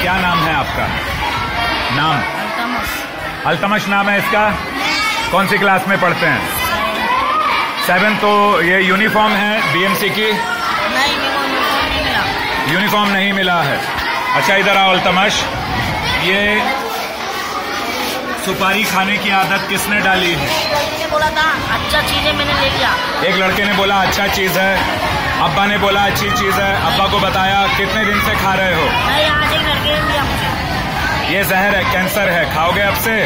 क्या नाम है आपका? नाम? अल्तमश नाम है इसका? कौन सी क्लास में पढ़ते हैं? सेवन तो ये यूनिफॉर्म है बीएमसी की? यूनिफॉर्म नहीं मिला। यूनिफॉर्म नहीं मिला है। अच्छा इधर आओ अल्तमश ये सुपारी खाने की आदत किसने डाली है? ने बोला था अच्छा चीज़ है मैंने ले लिया। एक लड़के ने बोला अच्छा चीज़ है। अब्बा ने बोला अच्छी चीज़ है। अब्बा को बताया कितने दिन से खा रहे हो? नहीं आज एक लड़के ये जहर है कैंसर है खाओगे अब से?